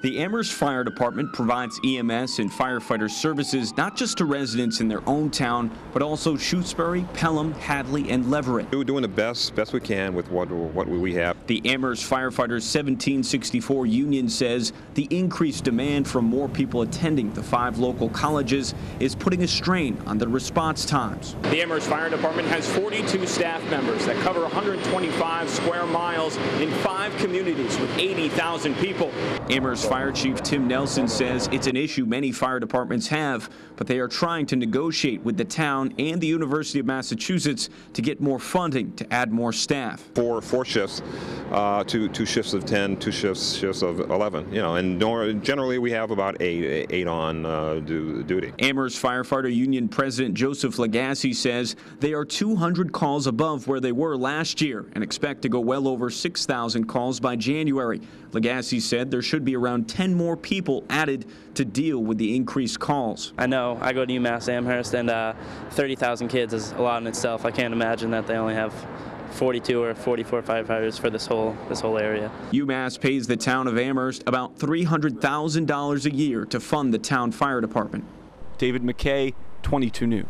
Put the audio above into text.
The Amherst Fire Department provides EMS and firefighter services not just to residents in their own town, but also Shutesbury, Pelham, Hadley, and Leverett. We're doing the best best we can with what what we have. The Amherst Firefighters 1764 union says the increased demand from more people attending the five local colleges is putting a strain on the response times. The Amherst Fire Department has 42 staff members that cover 125 square miles in five communities with 80,000 people. Amherst Fire Chief Tim Nelson says it's an issue many fire departments have, but they are trying to negotiate with the town and the University of Massachusetts to get more funding to add more staff. Four four shifts, uh, two two shifts of 10, two shifts shifts of 11. You know, and generally we have about eight eight on uh, duty. Amherst Firefighter Union President Joseph Lagasse says they are 200 calls above where they were last year and expect to go well over 6,000 calls by January. Lagasse said there should be around 10 more people added to deal with the increased calls. I know I go to UMass Amherst, and uh, 30,000 kids is a lot in itself. I can't imagine that they only have 42 or 44 firefighters for this whole this whole area. UMass pays the town of Amherst about $300,000 a year to fund the town fire department. David McKay, 22 News.